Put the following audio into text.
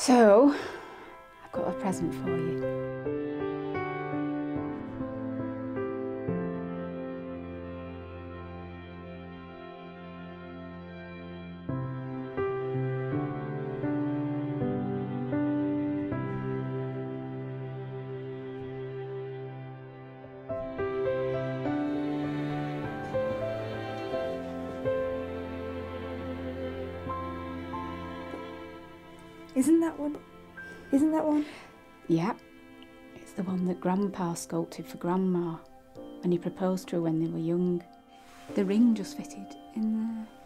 So, I've got a present for you. Isn't that one? Isn't that one? Yeah, it's the one that Grandpa sculpted for Grandma when he proposed to her when they were young. The ring just fitted in there.